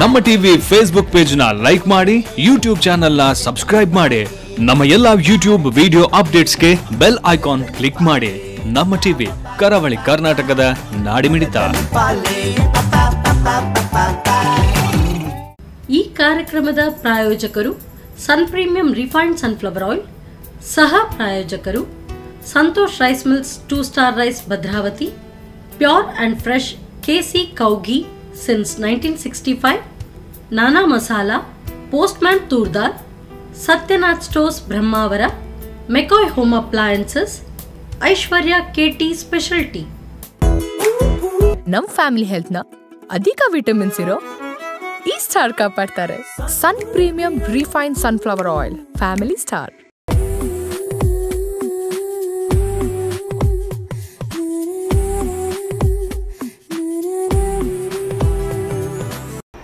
ನಮ್ಮ TV Facebook ಪೇಜ್ನ like ಮಾಡಿ ಯೂಟ್ಯೂಬ್ ಚಾನೆಲ್ನ ಸಬ್ಸ್ಕ್ರೈಬ್ ಮಾಡಿ, ನಮ್ಮ ಎಲ್ಲಾ ಯೂಟ್ಯೂಬ್ ವಿಡಿಯೋ ಅಪ್ಡೇಟ್ಸ್ಗೆ ಬೆಲ್ ಐಕಾನ್ ಕ್ಲಿಕ್ ಮಾಡಿ. ನಮ್ಮ ಟಿವಿ ಕರಾವಳಿ ಕರ್ನಾಟಕದ ನಾಡಿಮಿಡಿತ. ಈ ಕಾರ್ಯಕ್ರಮದ ಪ್ರಾಯೋಜಕರು Sun premium refined sunflower oil ಸಹ ಪ್ರಾಯೋಜಕರು Santosh rice mills two star rice Bhadravathi pure and fresh KC ಕೌಗಿ since nineteen sixty five Nana Masala postman ತೂರ್ದಾರ್ Sathyanath stores Brahmavar McCoy home appliances Aishwarya KT specialty ನಮ್ಮ family ಹೆಲ್ತ್ನ ಅಧಿಕ vitamins ಇರೋ ಈ star ಕಾಪಾಡ್ತಾರೆ. Sun premium refine sunflower oil family star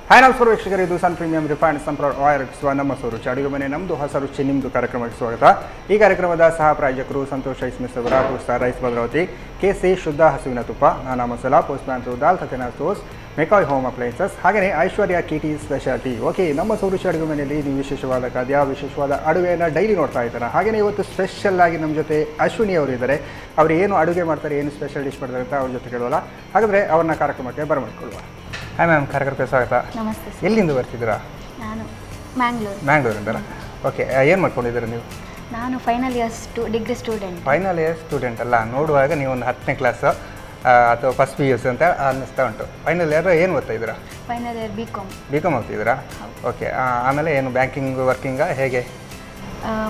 hi ನಮಸ್ಕಾರ ವೀಕ್ಷಕರು, ಇದು Sun premium refined ಸಂಪ್ರದಾಯ oil ರಚಿಸುವ ನಮ್ಮ ಸೋರುಚಿ ಅಡುಗೆ ಮನೆ. ನಮ್ಮದು ಹೊಸ ರುಚಿ ನಿಮ್ಮದು ಕಾರ್ಯಕ್ರಮಕ್ಕೆ ಸ್ವಾಗತ. ಈ ಕಾರ್ಯಕ್ರಮದ ಸಹ ಪ್ರಾಯೋಜಕರು Santosh rice mills two star rice Bhadravathi K C ಶುದ್ಧ ಹಸುವಿನ ತುಪ್ಪ, ನಾನಾ ಮಸಾಲ ಪೋಸ್ಟ್ಮ್ಯಾನ್ ದಾಲ್ ಸತ್ಯನಾಥ್ ಸೋಸ್ ಮೆಕಾಯ್ ಹೋಮ್ ಅಪ್ಲೈನ್ಸಸ್ ಹಾಗೆಯೇ ಐಶ್ವರ್ಯ ಕಿಟಿ ಸ್ಪೆಷಾಲಿಟಿ. ಓಕೆ, ನಮ್ಮ ಸೌರುಚಿ ಅಡುಗೆ ಮನೆಯಲ್ಲಿ ನೀವು ವಿಶೇಷವಾದ ಖಾದ್ಯ, ವಿಶೇಷವಾದ ಅಡುಗೆಯನ್ನು ಡೈಲಿ ನೋಡ್ತಾ ಇದ್ದಾರೆ? ಹಾಗೆಯೇ ಇವತ್ತು ಸ್ಪೆಷಲ್ ಆಗಿ ನಮ್ಮ ಜೊತೆ ಅಶ್ವಿನಿ ಅವರು ಇದ್ದಾರೆ. ಅವರು ಏನು ಅಡುಗೆ ಮಾಡ್ತಾರೆ, ಏನು ಸ್ಪೆಷಲ್ ಡಿಶ್ ಮಾಡ್ತಾರೆ ಅಂತ ಅವ್ರ ಜೊತೆ ಕೇಳೋಲ್ಲ. ಹಾಗಾದರೆ ಅವ್ರನ್ನ ಕಾರ್ಯಕ್ರಮಕ್ಕೆ ಬರಮಾಡ್ಕೊಳ್ಳುವ. ಹಾಯ್ ಮ್ಯಾಮ್ ಕಾರ್ಯಕ್ರಮಕ್ಕೆ ಸ್ವಾಗತ. ನಮಸ್ತೆ ಸರ್ ಎಲ್ಲಿಂದ ಬರ್ತಿದ್ದೀರಾ? ನಾನು ಮ್ಯಾಂಗ್ಳೂರು ಮ್ಯಾಂಗ್ಳೂರಿಂದಲ್ಲ ಓಕೆ ಏನು ಮಾಡ್ಕೊಂಡಿದ್ದೀರಾ ನೀವು? ನಾನು final year ಸ್ಟು degree student final year student ಅಲ್ಲ. ನೋಡುವಾಗ ನೀವು ಒಂದು ಹತ್ತನೇ ಕ್ಲಾಸು ಅಥವಾ ಫಸ್ಟ್ ಪಿ ಯು ಸಿ ಅಂತ ಅನ್ನಿಸ್ತಾ ಉಂಟು. ಫೈನಲ್ ಇಯರ್ ಏನು ಓದ್ತಾ ಇದ್ದೀರಾ? Final year B com B com ಓದ್ತಿದ್ದೀರಾ okay ಆಮೇಲೆ ಏನು ಬ್ಯಾಂಕಿಂಗ್ ವರ್ಕಿಂಗಾ ಹೇಗೆ?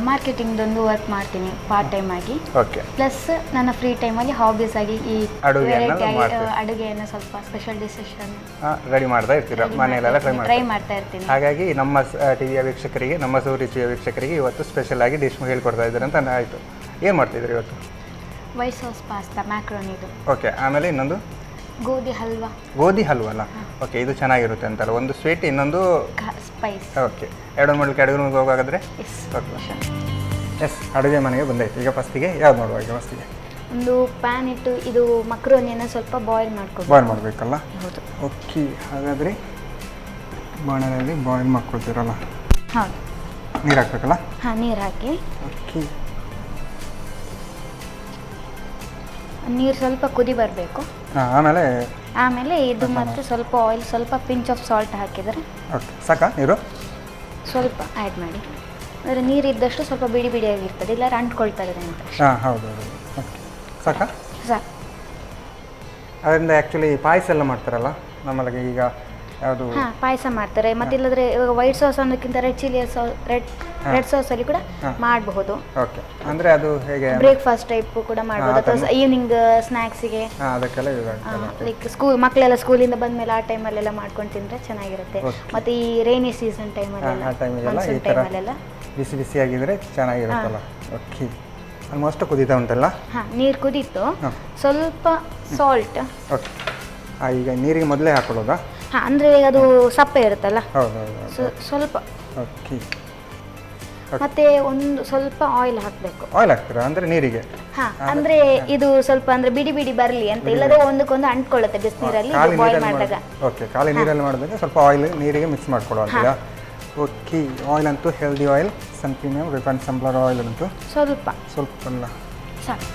ಮಾರ್ಕೆಟಿಂಗ್ದೊಂದು ವರ್ಕ್ ಮಾಡ್ತೀನಿ ಪಾರ್ಟ್ ಟೈಮ್ ಆಗಿ. ಓಕೆ ಪ್ಲಸ್ ನನ್ನ ಫ್ರೀ ಟೈಮಲ್ಲಿ ಹಾಬೀಸ್ ಆಗಿ ಈ ಅಡುಗೆಯನ್ನ ವೆರೈಟಿ ಮಾಡ್ತೀರಿ. ಅಡುಗೆಯನ್ನು ಸ್ವಲ್ಪ ಸ್ಪೆಷಲ್ ಡಿಶಸ್ ರೆಡಿ ಮಾಡ್ತಾ ಇರ್ತೀರಾ? ಮನೆಯಲ್ಲೆಲ್ಲ ಟ್ರೈ ಟ್ರೈ ಮಾಡ್ತಾ ಇರ್ತೀನಿ. ಹಾಗಾಗಿ ನಮ್ಮ ಟಿವಿ ವೀಕ್ಷಕರಿಗೆ ನಮ್ಮ ಸೂರಿಚಿಯ ವೀಕ್ಷಕರಿಗೆ ಇವತ್ತು ಸ್ಪೆಷಲ್ ಆಗಿ ಡಿಶ್ ಹೇಳ್ಕೊಡ್ತಾ ಇದ್ದಾರೆ ಅಂತ ಆಯಿತು. ಏನು ಮಾಡ್ತಿದ್ದೀರಿ ಇವತ್ತು? ವೈಟ್ ಸಾಸ್ ಪಾಸ್ತಾ ಮ್ಯಾಕ್ರೋನಿದು ಓಕೆ ಆಮೇಲೆ ಇನ್ನೊಂದು? ಗೋಧಿ ಹಲ್ವಾ. ಗೋಧಿ ಹಲ್ವಾ ಅಲ್ಲ ಓಕೆ ಇದು ಚೆನ್ನಾಗಿರುತ್ತೆ ಅಂತಲ್ಲ. ಒಂದು ಸ್ವೀಟ್ ಇನ್ನೊಂದು ಸ್ಪೈಸ್ ಓಕೆ ಎರಡು ಮಾಡ್ಲಿಕ್ಕೆ ಅಡುಗೆ ಮನೆಗೆ ಹೋಗಾದ್ರೆ ಎಸ್ ಅಡುಗೆ ಮನೆಗೆ ಬಂದೈತೆ ಈಗ ಫಸ್ಟಿಗೆ ಯಾವ್ದು ಮಾಡುವ ಈಗ ಫಸ್ಟಿಗೆ ಒಂದು ಪ್ಯಾನ್ ಇಟ್ಟು ಇದು ಮಕ್ರೋನಿಯನ್ನು ಸ್ವಲ್ಪ ಬಾಯ್ಲ್ ಮಾಡ್ಕೊಂಡು ಬಾಯ್ಲ್ ಮಾಡಬೇಕಲ್ಲ? ಹೌದು. ಓಕೆ ಹಾಗಾದರೆ ಬಾಣಲೆಯಲ್ಲಿ ಬಾಯ್ಲ್ ಮಾಡ್ಕೊಳ್ತೀರಲ್ಲ? ಹೌದು. ನೀರು ಹಾಕ್ಬೇಕಲ್ಲ? ಹಾಂ ನೀರು ಹಾಕಿ. ಓಕೆ ನೀರು ಸ್ವಲ್ಪ ಕುದಿ ಬರಬೇಕು. ಹಾಂ ಆಮೇಲೆ ಆಮೇಲೆ ಇದು ಮತ್ತು ಸ್ವಲ್ಪ ಆಯಿಲ್ ಸ್ವಲ್ಪ ಪಿಂಚ್ ಆಫ್ ಸಾಲ್ಟ್ ಹಾಕಿದರೆ. ಓಕೆ ಸಾಕಾ ನೀರು? ಸ್ವಲ್ಪ ಆ್ಯಡ್ ಮಾಡಿ. ಅಂದರೆ ನೀರು ಇದ್ದಷ್ಟು ಸ್ವಲ್ಪ ಬಿಡಿ ಬಿಡಿಯಾಗಿರ್ತದೆ ಇಲ್ಲ ಅಂಟ್ಕೊಳ್ತದೆ ಅಂತ ಹಾಂ ಹೌದು ಹೌದು. ಓಕೆ ಸಾಕಾ? ಸಾಕು ಅದರಿಂದ ಆ್ಯಕ್ಚುಲಿ ಪಾಯಸ ಎಲ್ಲ ಮಾಡ್ತಾರಲ್ಲ ನಮ್ಮಲ್ಲಿಗೆ ಈಗ ಹಾಂ ಪಾಯಸ ಮಾಡ್ತಾರೆ. ಮತ್ತೆ ಇಲ್ಲದ್ರೆ ಇವಾಗ white sauce ಅನ್ನೋಕ್ಕಿಂತ red chilli sauce red red sauce ಅಲ್ಲಿ ಕೂಡ. ಮಾಡಬಹುದು. ಓಕೆ ಅಂದ್ರೆ ಅದು ಹೇಗೆ ಬ್ರೇಕ್ಫಾಸ್ಟ್ ಟೈಪ್ ಕೂಡ ಮಾಡಬಹುದು ಅಥವಾ ಈವನಿಂಗ್ ಸ್ನ್ಯಾಕ್ಸಿಗೆ ಹಾಂ ಅದಕ್ಕೆಲ್ಲ ಲೈಕ್ ಸ್ಕೂಲ್ ಮಕ್ಕಳೆಲ್ಲ ಸ್ಕೂಲಿಂದ ಬಂದಮೇಲೆ ಆ ಟೈಮ್ ಟೈಮಲ್ಲೆಲ್ಲ ಮಾಡ್ಕೊಂಡು ತಿಂದ್ರೆ ಚೆನ್ನಾಗಿರುತ್ತೆ. ಮತ್ತೆ ಈ ರೈನಿ ಸೀಸನ್ ಟೈಮ್ ಅಲ್ಲಿ ಆ ಟೈಮಿಗೆಲ್ಲ ಈ ಮಾನ್ಸೂನ್ ಥರ ಟೈಮಲ್ಲೆಲ್ಲ ಬಿಸಿ ಆಗಿದ್ರೆ ಚೆನ್ನಾಗಿರುತ್ತಲ್ಲ. ಓಕೆ ಆಲ್ಮೋಸ್ಟ್ ಕುದೀತಾ ಉಂಟಲ್ಲ? ಹಾ ನೀರು ಕುದೀತು. ಸ್ವಲ್ಪ ಸಾಲ್ಟ್ ಓಕೆ ಈಗ ನೀರಿಗೆ ಮೊದಲೇ ಹಾಕೊಳ್ಳೋದಾ? ಹಾಂ ಅಂದರೆ ಅದು ಸಪ್ಪೆ ಇರುತ್ತಲ್ಲ? ಸ್ವಲ್ಪ. ಓಕೆ ಮತ್ತೆ ಒಂದು ಸ್ವಲ್ಪ ಆಯಿಲ್ ಹಾಕಬೇಕು. ಆಯಿಲ್ ಹಾಕ್ತೀರಾ? ಅಂದ್ರೆ ನೀರಿಗೆ? ಹಾ ಅಂದ್ರೆ ಇದು ಸ್ವಲ್ಪ ಅಂದ್ರೆ ಬಿಡಿ ಬಿಡಿ ಬರಲಿ ಅಂತ ಇಲ್ಲದೆ ಒಂದಕ್ಕೊಂದು ಅಂಟ್ಕೊಳ್ಳುತ್ತೆ ಬಿಸಿನೀರಲ್ಲಿ ಬಾಯ್ಲ್ ಮಾಡಿದಾಗ. ಓಕೆ ಖಾಲಿ ನೀರಲ್ಲಿ ಮಾಡಿದಾಗ ಸ್ವಲ್ಪ ಆಯಿಲ್ ನೀರಿಗೆ ಮಿಕ್ಸ್ ಮಾಡ್ಕೊಳ್ಳುವಂತೀರಾ ಓಕೆ ಆಯಿಲ್ ಅಂತೂ healthy oil Sun premium refine sunflower oil ಅಂತೂ ಸ್ವಲ್ಪ. ಸ್ವಲ್ಪ ಅಲ್ಲ. ಸಾಕು.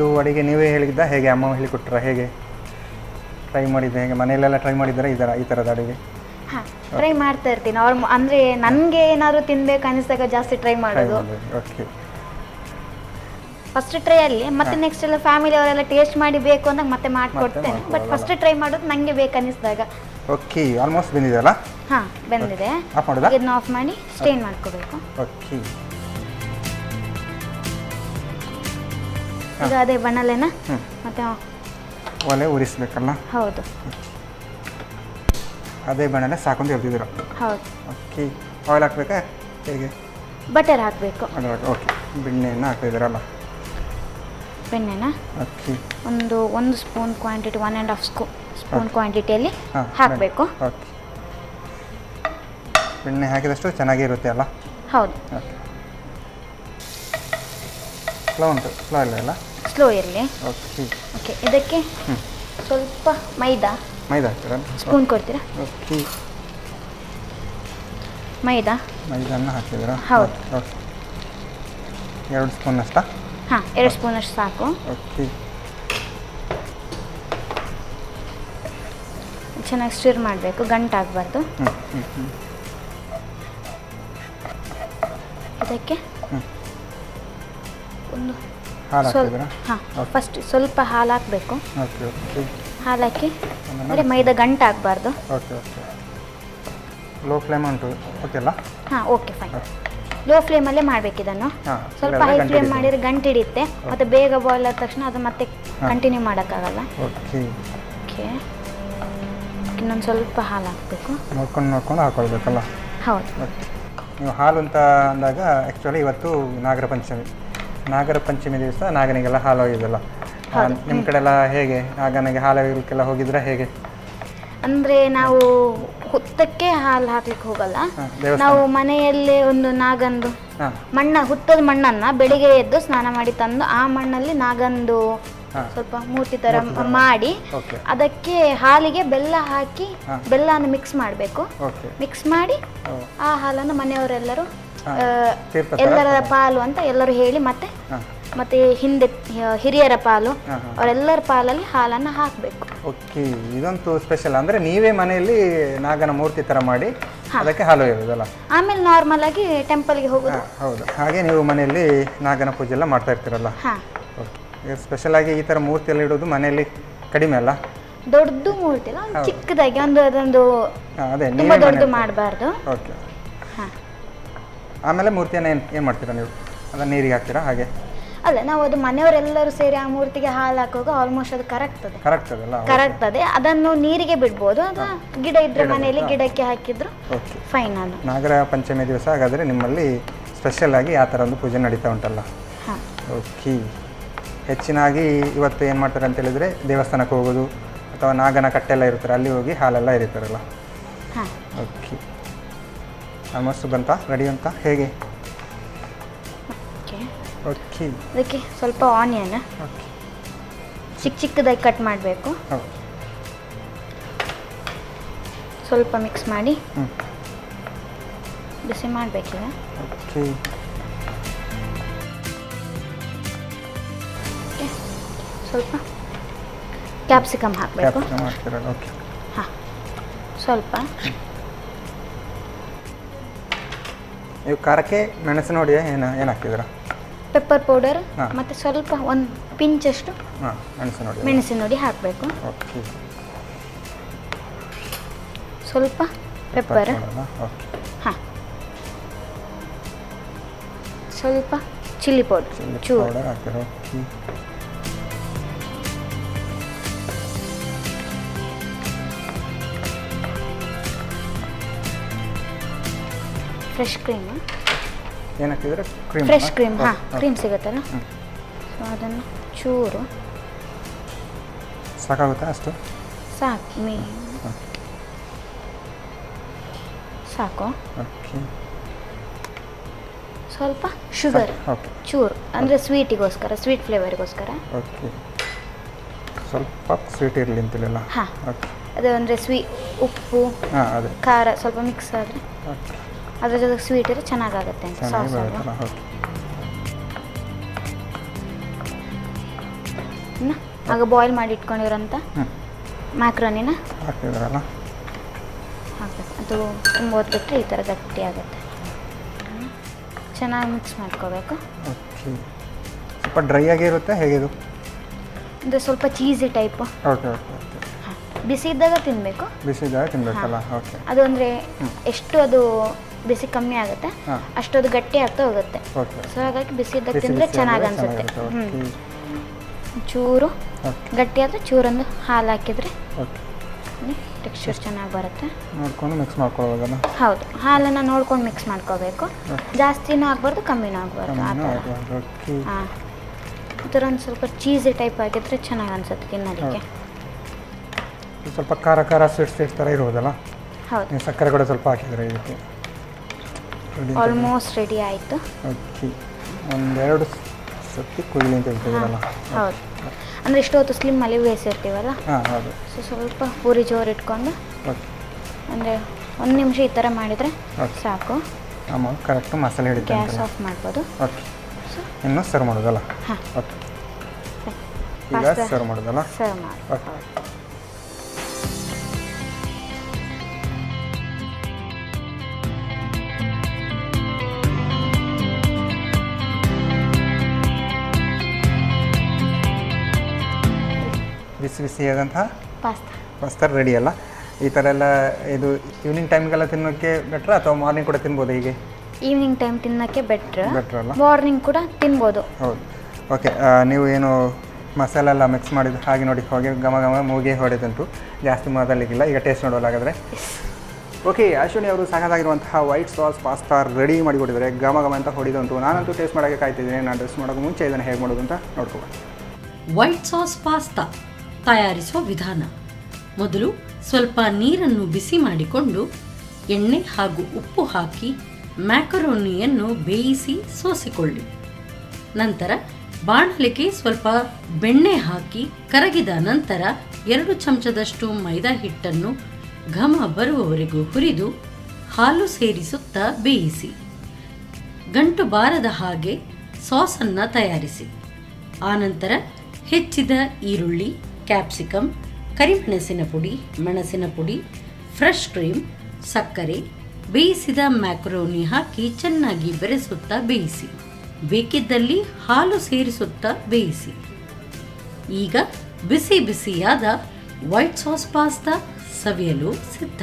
ಇದು ಅಡಿಗೆ ನೀವೇ ಹೇಳಿದ್ದ? ಹೇಗೆ ಅಮ್ಮ ಹೇಳಿಕೊಟ್ರ? ಹೇಗೆ? ಟ್ರೈ ಮಾಡಿದ್ದೆ ಹೇಗೆ? ಮನೆಯಲ್ಲೆಲ್ಲ ಟ್ರೈ ಮಾಡಿದ್ದಾರೆ? ಈ ಥರ ಈ ಥರದ ಅಡುಗೆ? ಹಾ ಟ್ರೈ ಮಾಡ್ತಾ ಇರ್ತೀನಿ. ಅವ್ರ ಅಂದ್ರೆ ನನಗೆ ಏನಾದರೂ ತಿನ್ಬೇಕು ಅನ್ನಿಸಿದಾಗ ಜಾಸ್ತಿ ಟ್ರೈ ಮಾಡೋದು. ಓಕೆ ಫಸ್ಟ್ ಟ್ರೈ ಅಲ್ಲಿ. ಮತ್ತೆ ನೆಕ್ಸ್ಟ್ ಎಲ್ಲ ಫ್ಯಾಮಿಲಿ ಅವರೆಲ್ಲ ಟೇಸ್ಟ್ ಮಾಡಿ ಬೇಕು ಅಂದಾಗ ಮತ್ತೆ ಮಾಡ್ಕೊಡ್ತೇನೆ. ಬಟ್ ಫಸ್ಟ್ ಟ್ರೈ ಮಾಡೋದು ನನಗೆ ಬೇಕು ಅನಿಸಿದಾಗ. ಓಕೆ ಆಲ್ಮೋಸ್ಟ್ ಬಂದಿದೆಯಲ್ಲ? ಹಾ ಬಂದಿದೆ. ಇದನ್ನ ಆಫ್ ಮಾಡಿ ಸ್ಟೇನ್ ಮಾಡ್ಕೋಬೇಕು. ಓಕೆ ಈಗ ಅದೇ ಬಣ್ಣಲೇನ ಮತ್ತೆ ಒಲೆ ಉರಿಸ್ಬೇಕಲ್ಲ? ಹೌದು. ಅದೇ ಬಣ್ಣನೆ ಸಾಕೊಂಡು ಹೇಳ್ತಿದ್ರು ಹೌದು. ಓಕೆ ಆಯಿಲ್ ಹಾಕ್ಬೇಕಾ? ಹೇಗೆ? ಬಟರ್ ಹಾಕಬೇಕು. ಓಕೆ ಬೆಣ್ಣೆಯನ್ನು ಹಾಕ್ತಿದ್ದೀರಲ್ಲ? ಬೆಣ್ಣೆನ? ಓಕೆ ಒಂದು ಒಂದು spoon quantity one and half ಸ್ಕೂ ಸ್ಪೂನ್ ಕ್ವಾಂಟಿಟಿಯಲ್ಲಿ ಹಾಕಬೇಕು. ಓಕೆ ಬೆಣ್ಣೆ ಹಾಕಿದಷ್ಟು ಚೆನ್ನಾಗಿರುತ್ತೆ ಅಲ್ಲ? ಹೌದು. ಓಕೆ ಸ್ಲೋ ಉಂಟು? ಸ್ಲೋ ಇಲ್ಲ ಅಲ್ಲ ಸ್ಲೋ ಇರಲಿ. ಓಕೆ ಓಕೆ ಇದಕ್ಕೆ ಸ್ವಲ್ಪ ಮೈದಾ. ಮೈದಾ ಹಾಕ್ತೀರಾ? ಸ್ಪೂನ್ ಕೊಡ್ತೀರಾ? ಓಕೆ ಮೈದಾ. ಮೈದಾನ ಹಾಕಿದ್ದೀರಾ? ಹೌದು. ಓಕೆ ಎರಡು ಸ್ಪೂನ್ ಅಷ್ಟಾ? ಹಾಂ ಎರಡು ಸ್ಪೂನ್ ಅಷ್ಟು ಸಾಕು. ಓಕೆ ಚೆನ್ನಾಗಿ ಸ್ಟಿರ್ ಮಾಡಬೇಕು ಗಂಟಾಗಬಾರ್ದು ಇದಕ್ಕೆ ಒಂದು ಫಸ್ಟ್ ಸ್ವಲ್ಪ ಹಾಲು ಹಾಕಬೇಕು. ಹಾಲು ಹಾಕಿ ಅಂದರೆ ಮೈದಾ ಗಂಟಾಗಬಾರ್ದು ಓಕೆ ಓಕೆ ಲೋ ಫ್ಲೇಮ್ ಉಂಟು. ಓಕೆ ಅಲ್ಲ? ಹಾಂ ಓಕೆ ಫೈನ್ ಲೋ ಫ್ಲೇಮಲ್ಲೇ ಮಾಡ್ಬೇಕು ಇದನ್ನು. ಸ್ವಲ್ಪ ಹೈ ಫ್ಲೇಮ್ ಮಾಡಿದರೆ ಗಂಟು ಹಿಡಿಯುತ್ತೆ. ಮತ್ತು ಬೇಗ ಬಾಯ್ಲ್ ಆದ ತಕ್ಷಣ ಅದು ಮತ್ತೆ ಕಂಟಿನ್ಯೂ ಮಾಡೋಕ್ಕಾಗಲ್ಲ. ಓಕೆ ಓಕೆ ಇನ್ನೊಂದು ಸ್ವಲ್ಪ ಹಾಲು ಹಾಕಬೇಕು. ನೋಡ್ಕೊಂಡು ನೋಡ್ಕೊಂಡು ಹಾಕೊಳ್ಬೇಕಲ್ಲ? ಹೌದು. ನೀವು ಹಾಲು ಅಂತ ಅಂದಾಗ ಆ್ಯಕ್ಚುಲಿ ಇವತ್ತು ನಾಗರ ಪಂಚಮಿ. ನಾಗರ ಪಂಚಮಿ ದಿವಸ ನಾಗನಿಗೆಲ್ಲ ಹಾಲು ಒಯ್ಯೋದಲ್ಲ ನಿಮ್ಮ ಕಡೆ ಎಲ್ಲ ಹೇಗೆ? ನಾಗನಿಗೆ ಹಾಲು ಒಯ್ಯಲಿಕ್ಕೆಲ್ಲ ಹೋಗಿದ್ರ ಹೇಗೆ? ಅಂದ್ರೆ ನಾವು ಹುತ್ತಕ್ಕೆ ಹಾಲು ಹಾಕ್ಲಿಕ್ಕೆ ಹೋಗಲ್ಲ. ನಾವು ಮನೆಯಲ್ಲೇ ಒಂದು ನಾಗಂದು ಮಣ್ಣ ಹುತ್ತದ ಮಣ್ಣನ್ನ ಬೆಳಿಗ್ಗೆ ಎದ್ದು ಸ್ನಾನ ಮಾಡಿ ತಂದು ಆ ಮಣ್ಣಲ್ಲಿ ನಾಗಂದು ಸ್ವಲ್ಪ ಮೂರ್ತಿ ತರ ಮಾಡಿ ಅದಕ್ಕೆ ಹಾಲಿಗೆ ಬೆಲ್ಲ ಹಾಕಿ ಬೆಲ್ಲ ಮಿಕ್ಸ್ ಮಾಡಬೇಕು. ಮಿಕ್ಸ್ ಮಾಡಿ ಆ ಹಾಲನ್ನು ಮನೆಯವರೆಲ್ಲರೂ ಎಲ್ಲರ ಪಾಲು ಅಂತ ಎಲ್ಲರೂ ಹೇಳಿ ಮತ್ತೆ ಮತ್ತೆ ಹಿಂದೆ ಹಿರಿಯರ ಪಾಲು ಅವರೆಲ್ಲರ ಪಾಲಲ್ಲಿ ಹಾಲನ್ನ ಹಾಕಬೇಕು. ಓಕೆ ಇದಂತೂ ಸ್ಪೆಷಲ್ ಅಂದ್ರೆ ನೀವೇ ಮನೆಯಲ್ಲಿ ನಾಗನ ಮೂರ್ತಿ ತರ ಮಾಡಿ ಅದಕ್ಕೆ ಹಾಲು ಇರೋದಲ್ಲ ಆಮೇಲೆ ನಾರ್ಮಲ್ ಆಗಿ ಟೆಂಪಲ್ಗೆ ಹೋಗೋದು. ಹೌದು. ಹಾಗೆ ನೀವು ಮನೆಯಲ್ಲಿ ನಾಗನ ಪೂಜೆ ಎಲ್ಲ ಮಾಡ್ತಾ ಇರ್ತೀರಲ್ಲ? ಸ್ಪೆಷಲ್ ಆಗಿ ಈ ತರ ಮೂರ್ತಿ ಎಲ್ಲ ಇಡೋದು ಮನೆಯಲ್ಲಿ ಕಡಿಮೆ ಅಲ್ಲ? ದೊಡ್ಡದು ಮೂರ್ತಿ ಅಲ್ಲ ಚಿಕ್ಕದಾಗಿ ಒಂದು ಅದೊಂದು ತುಂಬಾ ನೀವೇ ದೊಡ್ಡದು ಮಾಡಬಾರ್ದು. ಓಕೆ. ಆಮೇಲೆ ಮೂರ್ತಿಯನ್ನು ಏನು ಏನು ಮಾಡ್ತೀರಾ ನೀವು? ಅದನ್ನು ನೀರಿಗೆ ಹಾಕ್ತೀರಾ? ಹಾಗೆ? ಅಲ್ಲ ನಾವು ಅದು ಮನೆಯವರೆಲ್ಲರೂ ಸೇರಿ ಆ ಮೂರ್ತಿಗೆ ಹಾಲು ಹಾಕುವಾಗ ಆಲ್ಮೋಸ್ಟ್ ಅದು ಕರಗ್ತದೆ. ಕರೆಕ್ಟ್ ಅದಲ್ಲ ಕರಗ್ತದೆ. ಅದನ್ನು ನೀರಿಗೆ ಬಿಡ್ಬೋದು. ಅಥವಾ ಗಿಡ ಇದ್ರೆ ಮನೆಯಲ್ಲಿ ಗಿಡಕ್ಕೆ ಹಾಕಿದ್ರು ಓಕೆ ಫೈನ್ ಅದು. ನಾಗರ ಪಂಚಮಿ ದಿವಸ ಹಾಗಾದರೆ ನಿಮ್ಮಲ್ಲಿ ಸ್ಪೆಷಲ್ ಆಗಿ ಆ ಥರ ಒಂದು ಪೂಜೆ ನಡೀತಾ ಉಂಟಲ್ಲ? ಓಕೆ ಹೆಚ್ಚಿನಾಗಿ ಇವತ್ತು ಏನು ಮಾಡ್ತಾರೆ ಅಂತ ಹೇಳಿದರೆ ದೇವಸ್ಥಾನಕ್ಕೆ ಹೋಗೋದು ಅಥವಾ ನಾಗನ ಕಟ್ಟೆಲ್ಲ ಇರ್ತಾರೆ ಅಲ್ಲಿ ಹೋಗಿ ಹಾಲೆಲ್ಲ ಇರಿತಾರಲ್ಲ ಓಕೆ ಆಲ್ಮೋಸ್ಟ್ ಬಂತ? ರೆಡಿ ಅಂತ? ಹೇಗೆ? ಓಕೆ ಓಕೆ ಅದಕ್ಕೆ ಸ್ವಲ್ಪ ಆನಿಯನ್ ಓಕೆ ಚಿಕ್ಕ ಚಿಕ್ಕದಾಗಿ ಕಟ್ ಮಾಡಬೇಕು. ಸ್ವಲ್ಪ ಮಿಕ್ಸ್ ಮಾಡಿ. ಬಿಸಿ ಮಾಡಬೇಕೀಗ ಓಕೆ ಓಕೆ ಸ್ವಲ್ಪ ಕ್ಯಾಪ್ಸಿಕಮ್ ಹಾಕಬೇಕು. ಹಾಂ. ಸ್ವಲ್ಪ. ನೀವು ಖಾರಕ್ಕೆ ಮೆಣಸು ನೋಡಿ ಏನು ಏನು ಹಾಕ್ತಿದ್ದೀರಾ ಪೆಪ್ಪರ್ ಪೌಡರ್ ಹಾ. ಮತ್ತು ಸ್ವಲ್ಪ ಒಂದು ಪಿಂಚಷ್ಟು ಹಾಂ ಮೆಣಸು ನೋಡಿ. ಮೆಣಸಿನ ನೋಡಿ ಹಾಕಬೇಕು. ಓಕೆ. ಸ್ವಲ್ಪ ಪೆಪ್ಪರ್ ಓಕೆ. ಹಾಂ. ಸ್ವಲ್ಪ ಚಿಲ್ಲಿ ಪೌಡರ್ ಚಿಲ್ಲಿ ಚೂರು. ಪೌಡರ್ ಹಾಕ್ತೀರಾ ಓಕೆ. ಫ್ರೆಶ್ ಕ್ರೀಮ್ ಏನು ಹಾಕಿದ್ರೆ ಕ್ರೀಮ್ ಫ್ರೆಶ್ ಕ್ರೀಮ್ ಹಾಂ ಕ್ರೀಮ್ ಸಿಗುತ್ತಲ್ಲ? ಸೊ ಅದನ್ನು ಚೂರು. ಸಾಕಾಗುತ್ತಾ ಅಷ್ಟು? ಸಾಕು ಮೀ ಸಾಕು. ಓಕೆ. ಸ್ವಲ್ಪ ಶುಗರ್ ಚೂರು. ಅಂದರೆ ಸ್ವೀಟಿಗೋಸ್ಕರ ಸ್ವೀಟ್ ಫ್ಲೇವರ್ಗೋಸ್ಕರ ಓಕೆ. ಸ್ವಲ್ಪ ಸ್ವೀಟ್ ಇರಲಿ ಅಂತಿಲ್ಲ ಹಾಂ. ಅದೇ ಅದು ಅಂದರೆ ಸ್ವೀ ಉಪ್ಪು ಖಾರ ಸ್ವಲ್ಪ ಮಿಕ್ಸ್ ಆದರೆ. ಓಕೆ. ಅದ್ರ ಜೊತೆಗೆ ಸ್ವೀಟ್ ಇದ್ರೆ ಚೆನ್ನಾಗಾಗುತ್ತೆ ಅಂತ ಸಾಸ್ ಆಗ ಬಾಯ್ಲ್ ಮಾಡಿ ಇಟ್ಕೊಂಡಿರೋಂಥ ಮ್ಯಾಕ್ರೋನಿನ ಹಾಕ್ತಿದ್ರಲ್ಲ ಹಾಕಬೇಕು. ಅದು ತುಂಬ ಹೊತ್ತು ಬಿಟ್ಟರೆ ಈ ಥರ ಗಟ್ಟಿ ಆಗುತ್ತೆ ಚೆನ್ನಾಗಿ ಮಿಕ್ಸ್ ಮಾಡ್ಕೋಬೇಕು. ಸ್ವಲ್ಪ ಡ್ರೈ ಆಗಿರುತ್ತೆ ಹೇಗಿದು? ಹೇಗೆ ಇದು ಅಂದರೆ ಸ್ವಲ್ಪ cheesy type okay okay okay ಬಿಸಿ ಇದ್ದಾಗ ತಿನ್ನಬೇಕು ಬಿಸಿದಾಗ ತಿನ್ಬೇಕಲ್ಲ? ಓಕೆ ಅದು ಅಂದರೆ ಎಷ್ಟು ಅದು ಬಿಸಿ ಕಮ್ಮಿ ಆಗುತ್ತೆ. ಅಷ್ಟೊಂದು ಅಷ್ಟು ಗಟ್ಟಿ ಆಗ್ತಾ ಹೋಗುತ್ತೆ. ಸೊ ಹಾಗಾಗಿ ಬಿಸಿ ಇದ್ದಾಗ ತಿಂದರೆ ಚೆನ್ನಾಗಿ ಅನಿಸುತ್ತೆ. ಹ್ಞೂ ಚೂರು ಗಟ್ಟಿ ಆದರೆ ಚೂರೊಂದು ಹಾಲು ಹಾಕಿದರೆ ಟೆಕ್ಸ್ಚರ್ ಚೆನ್ನಾಗಿ ಬರುತ್ತೆ. ನೋಡ್ಕೊಂಡು ಮಿಕ್ಸ್ ಮಾಡ್ಕೊಳ್ಬೋದಲ್ಲ ಹೌದು. ಹಾಲನ್ನು ನೋಡ್ಕೊಂಡು ಮಿಕ್ಸ್ ಮಾಡ್ಕೋಬೇಕು. ಜಾಸ್ತಿನೂ ಆಗಬಾರ್ದು ಕಮ್ಮಿನೂ ಆಗಬಾರ್ದು ಆ ಥರ. ಹಾಂ. ಈ ಥರ ಒಂದು ಸ್ವಲ್ಪ ಚೀಸಿ ಟೈಪ್ ಆಗಿದ್ರೆ ಚೆನ್ನಾಗಿ ಅನ್ಸುತ್ತೆ ತಿನ್ನೋದಕ್ಕೆ. ಸ್ವಲ್ಪ ಖಾರ ಖಾರ ಸ್ವೀಟ್ ಸ್ವೀಟ್ ಥರ ಇರುವುದಲ್ಲ? ಹೌದು. ಸಕ್ಕರೆ ಕೂಡ ಸ್ವಲ್ಪ ಹಾಕಿದ್ರೆ ಇದಕ್ಕೆ. Ready ಆಲ್ಮೋಸ್ಟ್ ರೆಡಿ ಆಯಿತು. ಓಕೆ ಒಂದೆರಡು ಸತ್ತಿ ಕುಯ್ಲಿ ಅಂತ ಹೇಳ್ತಿದ್ದೀರಲ್ಲ ಹೌದು. ಅಂದರೆ ಇಷ್ಟು ಹೊತ್ತು ಸ್ಲಿಮ್ಮಲ್ಲಿ ಬೇಯಿಸಿರ್ತೀವಲ್ಲ? ಹಾಂ ಹೌದು. ಸೊ ಸ್ವಲ್ಪ ಪೂರಿ ಜೋರು ಇಟ್ಕೊಂಡು ಓಕೆ ಅಂದರೆ ಒಂದು ನಿಮಿಷ ಈ ಥರ ಮಾಡಿದರೆ ಸಾಕು. ಆಮೇಲೆ ಕರೆಕ್ಟ್ ಮಸಾಲೆ ಹಿಡಿತೆ ಗ್ಯಾಸ್ ಆಫ್ ಮಾಡ್ಬೋದು. ಓಕೆ ಇನ್ನೂ ಸರ್ವ್ ಮಾಡೋದಲ್ಲ? ಹಾಂ. ಓಕೆ ಈಗ ಸರ್ವ್ ಮಾಡೋದಲ್ಲ? ಸರ್ವ್ ಮಾಡಿ. ಓಕೆ ಬಿಸಿ ಬಿಸಿಯಾದಂತಹ ಪಾಸ್ತಾ. ಪಾಸ್ತಾ ರೆಡಿ ಅಲ್ಲ? ಈ ಥರ ಎಲ್ಲ ಇದು ಈವ್ನಿಂಗ್ ಟೈಮ್ಗೆಲ್ಲ ತಿನ್ನೋಕ್ಕೆ ಬೆಟ್ರ ಅಥವಾ ಮಾರ್ನಿಂಗ್ ಕೂಡ ತಿನ್ಬೋದು ಹೀಗೆ? ಈವ್ನಿಂಗ್ ಟೈಮ್ ತಿನ್ನೋಕ್ಕೆ ಬೆಟ್ರ್ ಬೆಟ್ರ್ ಅಲ್ಲ? ಮಾರ್ನಿಂಗ್ ಕೂಡ ತಿನ್ಬೋದು. ಹೌದು. ಓಕೆ ನೀವು ಏನು ಮಸಾಲೆ ಎಲ್ಲ ಮಿಕ್ಸ್ ಮಾಡಿದ ಹಾಗೆ ನೋಡಿ ಹೋಗಿ ಘಮ ಘಮ ಮೂಗೆ ಹೊಡೆದುಂಟು. ಜಾಸ್ತಿ ಮಾತಾಡಲಿಕ್ಕಿಲ್ಲ. ಈಗ ಟೇಸ್ಟ್ ನೋಡೋಲಾಗಾದರೆ ಓಕೆ ಅಶ್ವಿನಿ ಅವರು ಸಾಕಾಗಿರುವಂತಹ ವೈಟ್ ಸಾಸ್ ಪಾಸ್ತಾ ರೆಡಿ ಮಾಡಿ ಕೊಟ್ಟಿದ್ದಾರೆ ಘಮ ಘಮ ಅಂತ ಹೊಡಿದಂತು ನಾನಂತೂ ಟೇಸ್ಟ್ ಮಾಡೋಕ್ಕೆ ಕಾಯ್ತಿದ್ದೀನಿ. ನಾನು ಟೇಸ್ಟ್ ಮಾಡೋಕ್ಕೆ ಮುಂಚೆ ಇದನ್ನು ಹೇಗೆ ಮಾಡೋದು ಅಂತ ನೋಡ್ಕೊಬೋದು ವೈಟ್ ಸಾಸ್ ಪಾಸ್ತಾ. ತಯಾರಿಸುವ ವಿಧಾನ. ಮೊದಲು ಸ್ವಲ್ಪ ನೀರನ್ನು ಬಿಸಿ ಮಾಡಿಕೊಂಡು ಎಣ್ಣೆ ಹಾಗೂ ಉಪ್ಪು ಹಾಕಿ ಮ್ಯಾಕರೋನಿಯನ್ನು ಬೇಯಿಸಿ ಸೋಸಿಕೊಳ್ಳಿ. ನಂತರ ಬಾಣಲೆಗೆ ಸ್ವಲ್ಪ ಬೆಣ್ಣೆ ಹಾಕಿ ಕರಗಿದ ನಂತರ ಎರಡು ಚಮಚದಷ್ಟು ಮೈದಾ ಹಿಟ್ಟನ್ನು ಘಮ ಬರುವವರೆಗೂ ಹುರಿದು ಹಾಲು ಸೇರಿಸುತ್ತಾ ಬೇಯಿಸಿ. ಗಂಟು ಬಾರದ ಹಾಗೆ ಸಾಸನ್ನು ತಯಾರಿಸಿ. ಆನಂತರ ಹೆಚ್ಚಿದ ಈರುಳ್ಳಿ ಕ್ಯಾಪ್ಸಿಕಮ್ ಕರಿಮೆಣಸಿನ ಪುಡಿ, ಮೆಣಸಿನ ಪುಡಿ ಫ್ರೆಶ್ ಕ್ರೀಮ್ ಸಕ್ಕರೆ, ಬೇಯಿಸಿದ ಮ್ಯಾಕ್ರೋನಿ ಹಾಕಿ ಚೆನ್ನಾಗಿ ಬೆರೆಸುತ್ತಾ ಬೇಯಿಸಿ. ಬೇಕಿದ್ದಲ್ಲಿ ಹಾಲು ಸೇರಿಸುತ್ತಾ ಬೇಯಿಸಿ. ಈಗ ಬಿಸಿ ಬಿಸಿಯಾದ ವೈಟ್ ಸಾಸ್ ಪಾಸ್ತಾ ಸವಿಯಲು ಸಿದ್ಧ.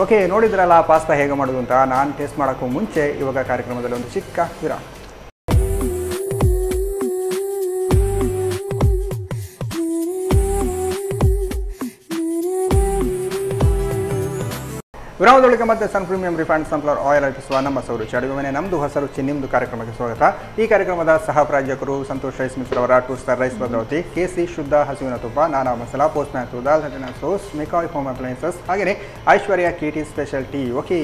ಓಕೆ ನೋಡಿದ್ರಲ್ಲ ಪಾಸ್ತಾ ಹೇಗೆ ಮಾಡೋದು ಅಂತ? ನಾನು ಟೇಸ್ಟ್ ಮಾಡೋಕ್ಕೂ ಮುಂಚೆ ಇವಾಗ ಕಾರ್ಯಕ್ರಮದಲ್ಲಿ ಒಂದು ಚಿಕ್ಕ ವಿರಾಮ. ವಿರಾಮದೊಳಗೆ ಮತ್ತೆ sun premium refined sunflower oil ಅರ್ಪಿಸುವ ನಮ್ಮ ಸೌರು ಮನೆ ನಮ್ಮದು ಹೊಸರು ಚಿನ್ನಿಮ್ದು ನಿಮ್ಮದು ಕಾರ್ಯಕ್ರಮಕ್ಕೆ ಸ್ವಾಗತ. ಈ ಕಾರ್ಯಕ್ರಮದ ಸಹ ಪ್ರಾಯೋಜಕರು ಸಂತೋಷ್ ರೈಸ್ ಮಿಸ್ ಅವರ two star rice Bhadravati KC ಶುದ್ಧ ಹಸುವಿನ ತುಪ್ಪ ನಾನಾ ಮಸಾಲಾ ಪೋಸ್ಟ್ ಮ್ಯಾನ್ ದಾಲ್ ಹಟ್ಟಿನ ಸೋಸ್ ಮಿಕಾಯ್ ಹೋಮ್ ಅಪ್ಲೈನ್ಸಸ್ ಹಾಗೆಯೇ Aishwarya T special tea. Okay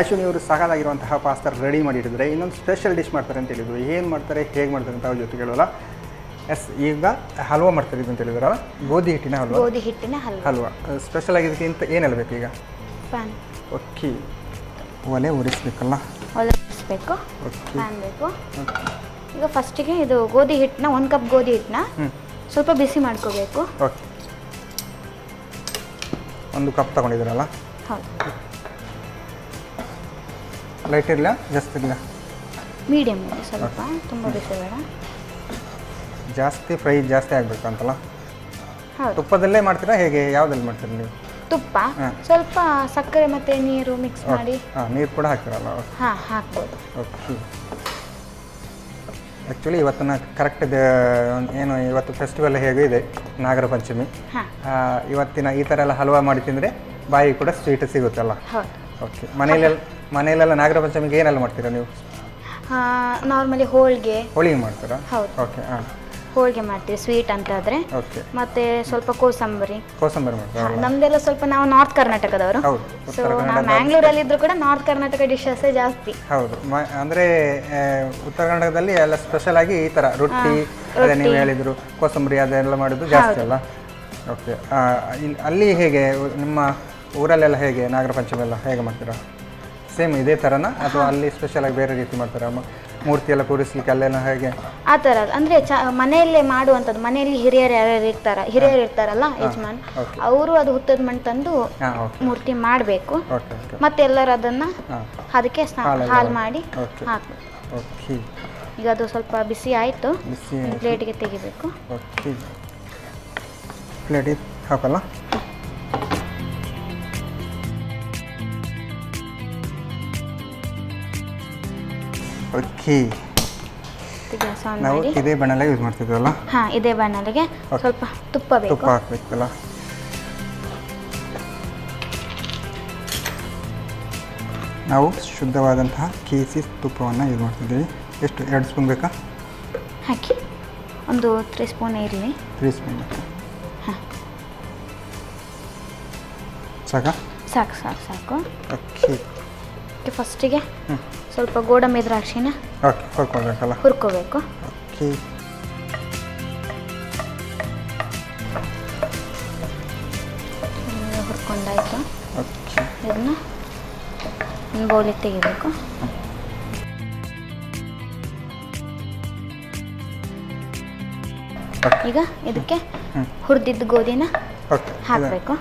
Aishwarya ಅವರು ಸಾಕಾಗಿರುವಂತಹ ಪಾಸ್ತಾ ರೆಡಿ ಮಾಡಿಟ್ಟಿದ್ರೆ ಇನ್ನೊಂದು ಸ್ಪೆಷಲ್ ಡಿಶ್ ಮಾಡ್ತಾರೆ ಅಂತ ಹೇಳಿದ್ರು. ಏನು ಮಾಡ್ತಾರೆ ಹೇಗೆ ಮಾಡ್ತಾರೆ ಅಂತ ಅವ್ರ ಜೊತೆ ಕೇಳೋಲ್ಲ. ಎಸ್ ಈಗ ಹಲ್ವಾ ಮಾಡ್ತಾರೆ ಇದು ಅಂತ ಹೇಳಿದ್ರಲ್ಲ. ಗೋಧಿ ಹಿಟ್ಟಿನ ಹಲ್ವಾ. ಗೋಧಿ ಹಿಟ್ಟಿನ ಹಲ್ವಾ. ಹಲ್ವಾ. ಸ್ಪೆಷಲ್ ಆಗಿದ್ದಕ್ಕೆ ಅಂತ ಏನೆಲ್ಲ ಬೇಕು ಈಗ? Pan okay. ಒಲೆ ಉರಿಸ್ಬೇಕಲ್ಲ ಒಲೆ ಉರಿಸ್ಬೇಕು ಪ್ಯಾನ್ ಬೇಕು. ಈಗ ಫಸ್ಟಿಗೆ ಇದು ಗೋಧಿ ಹಿಟ್ಟನ್ನ ಒಂದು ಕಪ್ ಗೋಧಿ ಹಿಟ್ಟನ್ನ ಸ್ವಲ್ಪ ಬಿಸಿ ಮಾಡ್ಕೋಬೇಕು. ಓಕೆ. ಒಂದು ಕಪ್ ತಗೊಂಡಿದ್ದೀರಲ್ಲ? ಹೌದು. ಲೈಟ್ ಇರಲಿಲ್ಲ ಜಾಸ್ತಿ ಇರಲಿಲ್ಲ ಮೀಡಿಯಮ್ ಇದೆ ಸ್ವಲ್ಪ. ತುಂಬ ಬಿಸಿ ಬೇಡ. ಜಾಸ್ತಿ ಫ್ರೈ ಜಾಸ್ತಿ ಆಗಬೇಕು ಅಂತಲ್ಲ ತುಪ್ಪದಲ್ಲೇ ಮಾಡ್ತೀರಾ? ಹೇಗೆ? ಯಾವುದಲ್ಲಿ ಮಾಡ್ತೀರಾ ನೀವು? ತುಪ್ಪ. ಸ್ವಲ್ಪ ಸಕ್ಕರೆ ಮತ್ತೆ ನೀರು ಮಿಕ್ಸ್ ಮಾಡಿ. ನೀರು ಕೂಡ ಹಾಕಿರಲ್ಲ ಹಾಂ ಹಾಕ್ಬೋದು. ಓಕೆ. ಆ್ಯಕ್ಚುಲಿ ಇವತ್ತಿನ ಕರೆಕ್ಟ್ ಏನು ಇವತ್ತು ಫೆಸ್ಟಿವಲ್ ಹೇಗೂ ಇದೆ ನಾಗರ ಪಂಚಮಿ. ಇವತ್ತಿನ ಈ ಥರ ಎಲ್ಲ ಹಲ್ವಾ ಮಾಡಿ ತಿಂದರೆ ಬಾಯಿ ಕೂಡ ಸ್ವೀಟ್ ಸಿಗುತ್ತಲ್ಲ? ಓಕೆ. ಮನೆಯಲ್ಲೆಲ್ಲ ಮನೆಯಲ್ಲೆಲ್ಲ ನಾಗರ ಪಂಚಮಿಗೆ ಏನೆಲ್ಲ ಮಾಡ್ತೀರಾ ನೀವು? ನಾರ್ಮಲಿ ಹೋಳಿಗೆ. ಹೋಳಿಗೆ ಮಾಡ್ತೀರಾ. ಓಕೆ ಹಾಂ. ಹೋಳಿಗೆ ಮಾಡ್ತೀವಿ ಸ್ವೀಟ್ ಅಂತ ಆದ್ರೆ ಓಕೆ ಮತ್ತೆ ಸ್ವಲ್ಪ ಕೋಸಂಬರಿ. ಕೋಸಂಬರಿ ನಮ್ದೆಲ್ಲ ಸ್ವಲ್ಪ ನಾವು ನಾರ್ತ್ ಕರ್ನಾಟಕದವರು ಸೊ ನಾವು ಮ್ಯಾಂಗ್ಳೂರಲ್ಲಿ ಇದ್ರು ಕೂಡ ನಾರ್ತ್ ಕರ್ನಾಟಕ ಡಿಶಸ್ ಜಾಸ್ತಿ. ಹೌದು ಅಂದ್ರೆ ಉತ್ತರ ಕರ್ನಾಟಕದಲ್ಲಿ ಎಲ್ಲ ಸ್ಪೆಷಲ್ ಆಗಿ ಈ ತರ ರೊಟ್ಟಿ ಅದೇ ನೀವು ಹೇಳಿದ್ರು ಕೋಸಂಬರಿ ಅದೆಲ್ಲ ಮಾಡೋದು ಜಾಸ್ತಿ ಅಲ್ಲ? ಓಕೆ ಅಲ್ಲಿ ಹೇಗೆ ನಿಮ್ಮ ಊರಲ್ಲೆಲ್ಲ ಹೇಗೆ ನಾಗರ ಪಂಚಮಿ ಎಲ್ಲ ಹೇಗೆ ಮಾಡ್ತೀರಾ? ಸೇಮ್ ಇದೇ ಥರನಾ ಅಥವಾ ಅಲ್ಲಿ ಸ್ಪೆಷಲ್ ಆಗಿ ಬೇರೆ ರೀತಿ ಮಾಡ್ತಾರಾ? ಮೂರ್ತಿ ಎಲ್ಲ ಕೂರಿಸ್ಲಿಕ್ಕೆ ಅಲ್ಲೇನು ಹೇಗೆ. ಆ ಥರ ಅಂದರೆ ಚ ಮನೆಯಲ್ಲೇ ಮಾಡುವಂಥದ್ದು ಮನೆಯಲ್ಲಿ ಹಿರಿಯರು ಯಾರ್ಯಾರು ಇರ್ತಾರ ಹಿರಿಯರು ಇರ್ತಾರಲ್ಲ ಯಜಮಾನ್ ಅವರು ಅದು ಹುತ್ತದ ಮಣ್ಣು ತಂದು ಮೂರ್ತಿ ಮಾಡಬೇಕು. ಮತ್ತೆ ಎಲ್ಲರೂ ಅದನ್ನು ಅದಕ್ಕೆ ಹಾಲು ಮಾಡಿ. ಹಾಕಬೇಕು. ಈಗ ಅದು ಸ್ವಲ್ಪ ಬಿಸಿ ಆಯಿತು. ಪ್ಲೇಟಿಗೆ ತೆಗಿಬೇಕು. ಪ್ಲೇಟಿಗೆ ಹಾಕಲ್ಲ? ಓಕೆ. ನಾವು ಇದೇ ಬಣ್ಣಲ್ಲ ಯೂಸ್ ಮಾಡ್ತಿದ್ವಲ್ಲ? ಹಾಂ ಇದೇ ಬಾಣಲೆಗೆ ಸ್ವಲ್ಪ ತುಪ್ಪ ಬೇಕು ತುಪ್ಪ ಹಾಕ್ಬೇಕಲ್ಲ? ನಾವು ಶುದ್ಧವಾದಂತಹ ಕೇಸಿ ತುಪ್ಪವನ್ನು ಯೂಸ್ ಮಾಡ್ತಿದ್ದೀವಿ. ಎಷ್ಟು ಎರಡು ಸ್ಪೂನ್ ಬೇಕಾ? ಹಾಕಿ. ಒಂದು ತ್ರೀ ಸ್ಪೂನ್ ಇರಲಿ ತ್ರೀ ಸ್ಪೂನ್ ಬೇಕಾ? ಸಾಕಾ? ಸಾಕು ಸಾಕು ಸಾಕು. ಓಕೆ. ಫಸ್ಟಿಗೆ ಹ್ಞೂ ಸ್ವಲ್ಪ ಗೋಡಂಬಿ ದ್ರಾಕ್ಷಿನ ಹುರ್ಕೋಬೇಕಲ್ಲ? ಹುರ್ಕೋಬೇಕು. ಹುರ್ಕೊಂಡಾಯ್ತು. ಇದನ್ನ ಒಂದು ತೆಗಿಬೇಕು. ಈಗ ಇದಕ್ಕೆ ಹುರಿದಿದ್ದ ಗೋಧಿನ ಹಾಕಬೇಕು.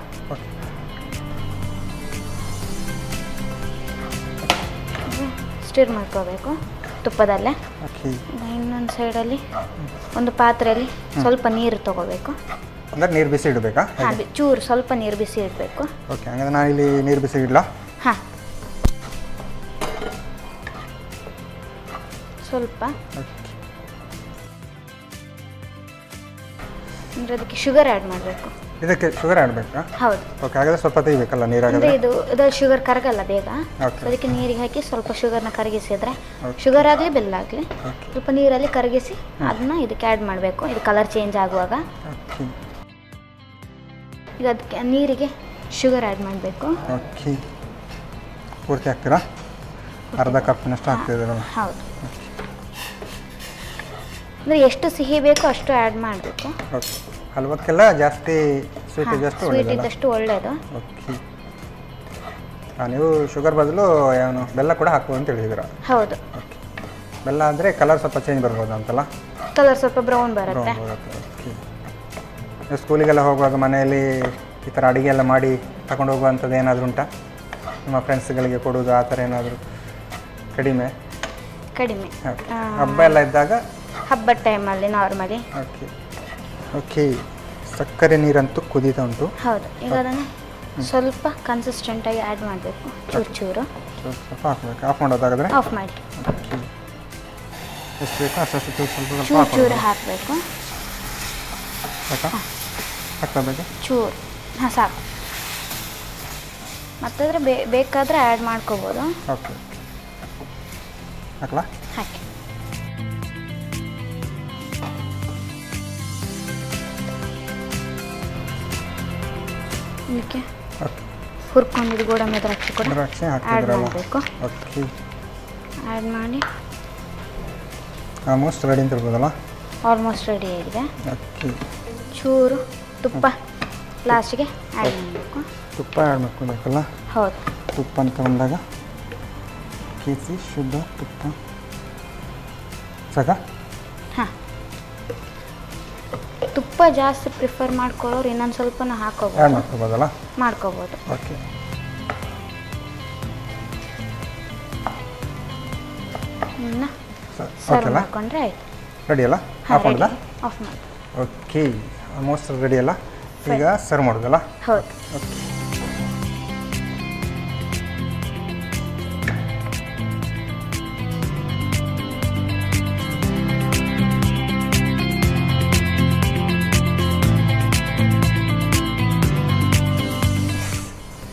ಸ್ಟಿರ್ ಮಾಡ್ಕೋಬೇಕು ತುಪ್ಪದಲ್ಲೇ. ಇನ್ನೊಂದು ಸೈಡಲ್ಲಿ ಒಂದು ಪಾತ್ರೆಯಲ್ಲಿ ಸ್ವಲ್ಪ ನೀರು ತಗೋಬೇಕು. ಅಂದರೆ ನೀರು ಬಿಸಿ ಇಡಬೇಕಾ? ಚೂರು ಸ್ವಲ್ಪ ನೀರು ಬಿಸಿ ಇಡಬೇಕು. ಓಕೆ ಹಾಗಾದ್ರೆ ನಾನು ಇಲ್ಲಿ ನೀರು ಬಿಸಿ ಇಡಲಾ? ಹಾಂ. ಸ್ವಲ್ಪ. ಅಂದರೆ ಅದಕ್ಕೆ ಶುಗರ್ ಆ್ಯಡ್ ಮಾಡಬೇಕು. ಇದಕ್ಕೆ ಶುಗರ್ ಆಡಬೇಕಾ ಹೌದು. ಓಕೆ ಹಾಗಾದ್ರೆ ಸ್ವಲ್ಪ ತೆಗಿಬೇಕಲ್ಲ ಅಂದರೆ ನೀರಾಗಾದ್ರೆ ಇದು ಇದು ಶುಗರ್ ಕರಗಲ್ಲ ಬೇಗ. Okay. ಅದಕ್ಕೆ ನೀರಿಗೆ ಹಾಕಿ ಸ್ವಲ್ಪ ಶುಗರ್ನ ಕರಗಿಸಿದ್ರೆ. ಶುಗರ್ ಆಗಲಿ ಬೆಲ್ಲ ಆಗಲಿ. ಸ್ವಲ್ಪ ನೀರಲ್ಲಿ ಕರಗಿಸಿ ಅದನ್ನ ಇದಕ್ಕೆ ಆ್ಯಡ್ ಮಾಡಬೇಕು. ಇದು ಕಲರ್ ಚೇಂಜ್ ಆಗುವಾಗ. ಓಕೆ ಈಗ ಅದಕ್ಕೆ ನೀರಿಗೆ ಶುಗರ್ ಆ್ಯಡ್ ಮಾಡಬೇಕು. ಓಕೆ ಪೂರ್ತಿ ಹಾಕ್ತೀರಾ? ಅರ್ಧ ಕಪ್ಪಿನಷ್ಟು ಹಾಕ್ತಿದ್ದೀರಲ್ಲ? ಹೌದು. ಅಂದರೆ ಎಷ್ಟು ಸಿಹಿ ಬೇಕೋ ಅಷ್ಟು ಆ್ಯಡ್ ಮಾಡಬೇಕು. ಓಕೆ ಹಲ್ವಕ್ಕೆಲ್ಲ ಜಾಸ್ತಿ ಸ್ವೀಟ್ ಒಳ್ಳೆಯದಲ್ಲ ಇದ್ದಷ್ಟು ಒಳ್ಳೆಯದು ಓಕೆ ಹಾಂ ನೀವು ಶುಗರ್ ಬದಲು ಏನು ಬೆಲ್ಲ ಕೂಡ ಹಾಕ್ಬೋದು ಅಂತ ಹೇಳಿದ್ದೀರಾ? ಹೌದು. ಓಕೆ ಬೆಲ್ಲ ಅಂದರೆ ಕಲರ್ ಸ್ವಲ್ಪ ಚೇಂಜ್ ಬರ್ಬೋದು ಅಂತಲ್ಲ? ಕಲರ್ ಸ್ವಲ್ಪ ಬ್ರೌನ್ ಬರುತ್ತೆ. ಓಕೆ ಸ್ಕೂಲಿಗೆಲ್ಲ ಹೋಗುವಾಗ ಮನೆಯಲ್ಲಿ ಈ ಥರ ಅಡುಗೆ ಎಲ್ಲ ಮಾಡಿ ತಗೊಂಡು ಹೋಗುವಂಥದ್ದು ಏನಾದರೂ ಉಂಟಾ? ನಿಮ್ಮ ಫ್ರೆಂಡ್ಸ್ಗಳಿಗೆ ಕೊಡೋದು ಆ ಥರ ಏನಾದರೂ ಕಡಿಮೆ? ಕಡಿಮೆ. ಹಬ್ಬ ಎಲ್ಲ ಇದ್ದಾಗ? ಹಬ್ಬದ ಟೈಮಲ್ಲಿ ನಾರ್ಮಲಿ ಓಕೆ ಓಕೆ ಸಕ್ಕರೆ ನೀರಂತೂ ಕುದೀತಾ ಉಂಟು ಹೌದು ಈಗ ಅದನ್ನು ಸ್ವಲ್ಪ ಕನ್ಸಿಸ್ಟೆಂಟಾಗಿ ಆ್ಯಡ್ ಮಾಡಬೇಕು ಚೂರು ಚೂರು ಸ್ವಲ್ಪ ಹಾಕಬೇಕು. ಹಾಕ್ಬೇಕು ಆಫ್ ಮಾಡೋದಾಗಾದ್ರೆ? ಆಫ್ ಮಾಡಿ. ಎಷ್ಟು ಬೇಕು ಅಷ್ಟು ಚೂರು ಸ್ವಲ್ಪ ಚೂರು ಹಾಕಬೇಕು. ಬೇಕಾ ಹಾಕ್ಕೋಬೇಕು ಚೂರು. ಹಾಂ ಸಾಕು. ಮತ್ತಾದ್ರೆ ಬೇಕಾದರೆ ಆ್ಯಡ್ ಮಾಡ್ಕೋಬೋದು. ಓಕೆ. ಹಾಕ್ಲಾ? ಇದಕ್ಕೆ? ಹುರ್ಕೊಂಡಿದ್ದು ಗೋಡಂಬಿ ದ್ರಾಕ್ಷಿ ಕೂಡ. ದ್ರಾಕ್ಷಿ ಆ್ಯಡ್ ಮಾಡಬೇಕು. ಓಕೆ. ಆ್ಯಡ್ ಮಾಡಿ. ಆಲ್ಮೋಸ್ಟ್ ರೆಡಿ ಅಂತ ಇರ್ಬೋದಲ್ಲ? ಆಲ್ಮೋಸ್ಟ್ ರೆಡಿ ಆಗಿದೆ. ಓಕೆ. ಚೂರು ತುಪ್ಪ ಲಾಸ್ಟಿಗೆ ಆ್ಯಡ್ ಮಾಡಬೇಕು. ತುಪ್ಪ ಆ್ಯಡ್ ಮಾಡ್ಕೊಬೇಕಲ್ಲ? ಹೌದು. ತುಪ್ಪ ಅಂತ ಬಂದಾಗ ಕೇಸಿ ಶುದ್ಧ ತುಪ್ಪ. ಸಾಕಾ? ಹಾಂ. ತುಪ್ಪ ಜಾಸ್ತಿ ಪ್ರಿಫರ್ ಮಾಡ್ಕೊಳ್ಳೋರು ಇನ್ನೊಂದು ಸ್ವಲ್ಪನೂ ಆ್ಯಡ್ ಹಾಕೋಬೋದು ಮಾಡ್ಕೊಬೋದಲ್ಲ? ಮಾಡ್ಕೋಬೋದು. ಓಕೆ. ಇನ್ನು ಸರ್ ಸರ್ವ್ ಮಾಡ್ಕೊಂಡ್ರೆ ಆಯ್ತು. ರೆಡಿ. ಅಲ್ಲ ಆಫ್ ಮಾಡೋದಾ. ಆಫ್ ಮಾಡಿ ಓಕೆ ಆಲ್ಮೋಸ್ಟ್ ರೆಡಿ ಅಲ್ಲ? ಈಗ ಸರ್ವ್ ಮಾಡೋದಲ್ಲ? ಹೌದು. ಓಕೆ.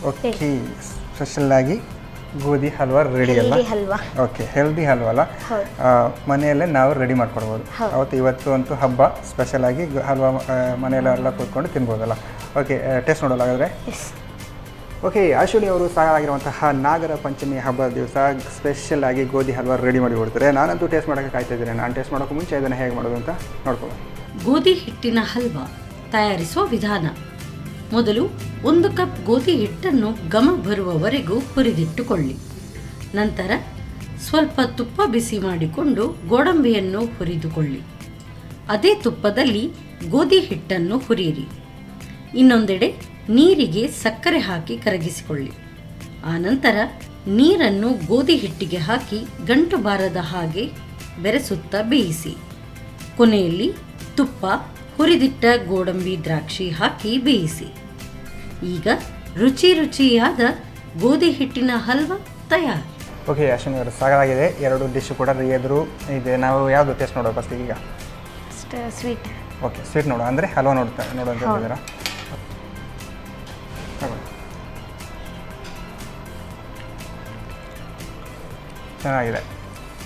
ಓಕೆ ಸ್ಪೆಷಲ್ ಆಗಿ ಗೋಧಿ ಹಲ್ವಾ ರೆಡಿ ಅಲ್ಲ? ಹಲ್ವಾ. ಓಕೆ ಹೆಲ್ದಿ ಹಲ್ವಾ ಅಲ್ಲ? ಮನೆಯಲ್ಲೇ ನಾವು ರೆಡಿ ಮಾಡ್ಕೊಡ್ಬೋದು. ಅವತ್ತು ಇವತ್ತು ಅಂತೂ ಹಬ್ಬ ಸ್ಪೆಷಲ್ ಆಗಿ ಹಲ್ವಾ ಮನೆಯಲ್ಲೆಲ್ಲ ಕೂತ್ಕೊಂಡು ತಿನ್ಬೋದಲ್ಲ? ಓಕೆ ಟೇಸ್ಟ್ ನೋಡೋಲ್ಲ ಹಾಗಾದರೆ? ಓಕೆ ಅಶ್ವಿನಿ ಅವರು ಸಾಗಿರುವಂತಹ ನಾಗರ ಪಂಚಮಿ ಹಬ್ಬದ ದಿವಸ ಸ್ಪೆಷಲ್ ಆಗಿ ಗೋಧಿ ಹಲ್ವಾ ರೆಡಿ ಮಾಡಿ ಕೊಡ್ತಾರೆ. ನಾನಂತೂ ಟೇಸ್ಟ್ ಮಾಡೋಕೆ ಕಾಯ್ತಾ ಇದ್ದೀನಿ. ನಾನು ಟೇಸ್ಟ್ ಮಾಡೋಕೆ ಮುಂಚೆ ಇದನ್ನು ಹೇಗೆ ಮಾಡೋದು ಅಂತ ನೋಡ್ಕೊಳ್ಳೋಣ. ಗೋಧಿ ಹಿಟ್ಟಿನ ಹಲ್ವಾ ತಯಾರಿಸುವ ವಿಧಾನ. ಮೊದಲು ಒಂದು ಕಪ್ ಗೋಧಿ ಹಿಟ್ಟನ್ನು ಘಮ ಬರುವವರೆಗೂ ಹುರಿದಿಟ್ಟುಕೊಳ್ಳಿ. ನಂತರ ಸ್ವಲ್ಪ ತುಪ್ಪ ಬಿಸಿ ಮಾಡಿಕೊಂಡು ಗೋಡಂಬಿಯನ್ನು ಹುರಿದುಕೊಳ್ಳಿ. ಅದೇ ತುಪ್ಪದಲ್ಲಿ ಗೋಧಿ ಹಿಟ್ಟನ್ನು ಹುರಿಯಿರಿ. ಇನ್ನೊಂದೆಡೆ ನೀರಿಗೆ ಸಕ್ಕರೆ ಹಾಕಿ ಕರಗಿಸಿಕೊಳ್ಳಿ. ಆನಂತರ ನೀರನ್ನು ಗೋಧಿ ಹಿಟ್ಟಿಗೆ ಹಾಕಿ ಗಂಟು ಬಾರದ ಹಾಗೆ ಬೆರೆಸುತ್ತಾ ಬೇಯಿಸಿ. ಕೊನೆಯಲ್ಲಿ ತುಪ್ಪ ಹುರಿದಿಟ್ಟ ಗೋಡಂಬಿ ದ್ರಾಕ್ಷಿ ಹಾಕಿ ಬೇಯಿಸಿ. ಈಗ ರುಚಿ ರುಚಿಯಾದ ಗೋಧಿ ಹಿಟ್ಟಿನ ಹಲ್ವಾ ತಯಾರು. ಓಕೆ ಅಶ್ವಿನಿ ಅವರು ಆಗಿದೆ ಎರಡು ಡಿಶ್ ಕೂಡ ಎದುರು ಇದೆ ನಾವು ಯಾವುದು ಟೇಸ್ಟ್ ನೋಡೋ ಫಸ್ಟ್ ಈಗ? ಸ್ವೀಟ್ ಓಕೆ ಸ್ವೀಟ್ ನೋಡು ಅಂದರೆ ಹಲ್ವಾ ನೋಡ್ತಾ ನೋಡೋ ಅಂತ ಹೇಳಿದ್ದೀರಾ ಚೆನ್ನಾಗಿದೆ.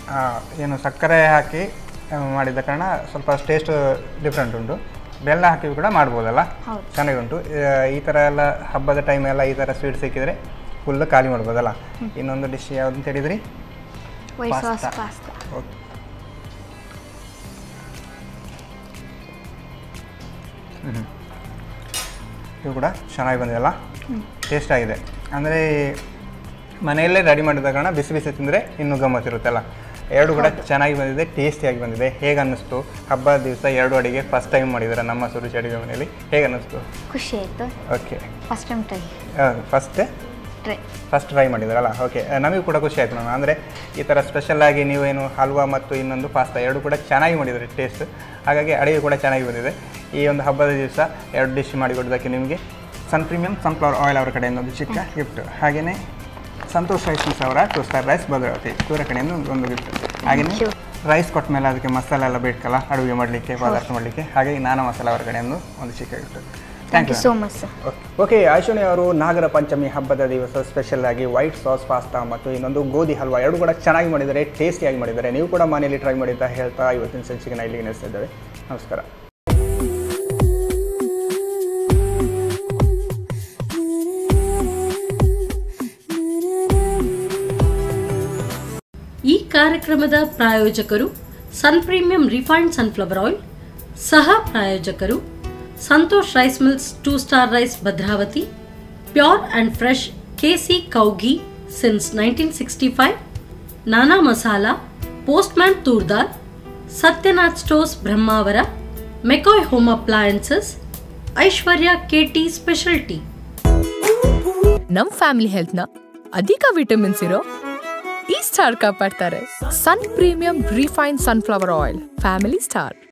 ಆ, ಏನು ಸಕ್ಕರೆ ಹಾಕಿ ಮಾಡಿದ ಕಾರಣ ಸ್ವಲ್ಪ ಟೇಸ್ಟ್ ಡಿಫ್ರೆಂಟ್ ಉಂಟು. ಬೆಲ್ಲ ಹಾಕಿ ಕೂಡ ಮಾಡ್ಬೋದಲ್ಲ. ಚೆನ್ನಾಗುಂಟು. ಈ ಥರ ಎಲ್ಲ ಹಬ್ಬದ ಟೈಮ್ ಎಲ್ಲ ಈ ಥರ ಸ್ವೀಟ್ ಸಿಕ್ಕಿದ್ರೆ ಫುಲ್ ಖಾಲಿ ಮಾಡ್ಬೋದಲ್ಲ? ಇನ್ನೊಂದು ಡಿಶ್ ಯಾವ್ದು ಅಂತ ಹೇಳಿದ್ರಿ? ಹ್ಞೂ ಇದು ಕೂಡ ಚೆನ್ನಾಗಿ ಬಂದಿದೆಲ್ಲ? ಟೇಸ್ಟ್ ಆಗಿದೆ. ಅಂದರೆ ಮನೆಯಲ್ಲೇ ರೆಡಿ ಮಾಡಿದ ಕಾರಣ ಬಿಸಿ ಬಿಸಿ ತಿಂದರೆ ಇನ್ನೂ ಗಮ್ಮತ್ತಿರುತ್ತಲ್ಲ? ಎರಡು ಕೂಡ ಚೆನ್ನಾಗಿ ಬಂದಿದೆ ಟೇಸ್ಟಿಯಾಗಿ ಬಂದಿದೆ. ಹೇಗೆ ಅನ್ನಿಸ್ತು? ಹಬ್ಬದ ದಿವಸ ಎರಡು ಅಡಿಗೆ ಫಸ್ಟ್ ಟೈಮ್ ಮಾಡಿದ್ದಾರೆ ನಮ್ಮ ಸುರುಚಿ ಅಡುಗೆ ಮನೆಯಲ್ಲಿ? ಹೇಗೆ ಅನ್ನಿಸ್ತು? ಖುಷಿ ಆಯಿತು. Okay first time try first try first try ಮಾಡಿದ್ರಲ್ಲ ಓಕೆ ನಮಗೂ ಕೂಡ ಖುಷಿ ಆಯಿತು ನಾನು ಅಂದರೆ ಈ ಥರ ಸ್ಪೆಷಲ್ಲಾಗಿ ನೀವೇನು ಹಲ್ವಾ ಮತ್ತು ಇನ್ನೊಂದು ಪಾಸ್ತಾ ಎರಡು ಕೂಡ ಚೆನ್ನಾಗಿ ಮಾಡಿದ್ದಾರೆ ಟೇಸ್ಟ್ ಹಾಗಾಗಿ ಅಡುಗೆ ಕೂಡ ಚೆನ್ನಾಗಿ ಬಂದಿದೆ. ಈ ಒಂದು ಹಬ್ಬದ ದಿವಸ ಎರಡು ಡಿಶ್ ಮಾಡಿಕೊಡೋದಕ್ಕೆ ನಿಮಗೆ ಸನ್ ಪ್ರೀಮಿಯಂ ಸನ್ಫ್ಲವರ್ ಆಯಿಲ್ ಅವರ ಕಡೆಯಿಂದ ಒಂದು ಚಿಕ್ಕ ಗಿಫ್ಟ್ ಹಾಗೆಯೇ ಸಂತೋಷ್ ಐಸ್ ಅವರ ಟೋಸ್ಟರ್ ರೈಸ್ ಭದ್ರಾವತಿ. ಇವರ ಕಡೆಯಿಂದ ಒಂದು- ಒಂದು ಗಿಫ್ಟ್ ಹಾಗೆಯೇ ರೈಸ್ ಕೊಟ್ಟ ಮೇಲೆ ಅದಕ್ಕೆ ಮಸಾಲೆ ಎಲ್ಲ ಬೇಕಲ್ಲ ಅಡುಗೆ ಮಾಡಲಿಕ್ಕೆ ಪದಾರ್ಥ ಮಾಡಲಿಕ್ಕೆ ಹಾಗೆ ನಾನಾ ಮಸಾಲ ಅವರ ಕಡೆಯಿಂದ ಒಂದು ಚಿಕ್ಕ gift thank you so much sir okay ಆಶೋನಿ ಅವರು ನಾಗರ ಪಂಚಮಿ ಹಬ್ಬದ ದಿವಸ ಸ್ಪೆಷಲ್ ಆಗಿ ವೈಟ್ ಸಾಸ್ ಪಾಸ್ತಾ ಮತ್ತು ಇನ್ನೊಂದು ಗೋಧಿ ಹಲ್ವಾ ಎರಡು ಕೂಡ ಚೆನ್ನಾಗಿ ಮಾಡಿದ್ದಾರೆ ಟೇಸ್ಟಿಯಾಗಿ ಮಾಡಿದ್ದಾರೆ. ನೀವು ಕೂಡ ಮನೆಯಲ್ಲಿ ಟ್ರೈ ಮಾಡಿ ಅಂತ ಹೇಳ್ತಾ ಇವತ್ತಿನ ಸಂಚಿಕೆನ ಇಲ್ಲಿಗೆ ಇದ್ದೇವೆ. ನಮಸ್ಕಾರ. ಕಾರ್ಯಕ್ರಮದ ಪ್ರಾಯೋಜಕರು sun premium refined sunflower oil, ಸಹ ಪ್ರಾಯೋಜಕರು Santosh rice mills two star rice Bhadravati, pure and fresh KC ಕೌಗಿ since nineteen sixty five, Nana Masala, postman ತೂರ್ದಾರ್ Satyanath stores Brahmavar, McCoy home appliances, Aishwarya KT special tea ನಮ್ family ಹೆಲ್ತ್ನ ಅಧಿಕ vitamins ಇರೋ ಈ star ಕಾಪಾಡ್ತಾರೆ sun premium refine sunflower oil family star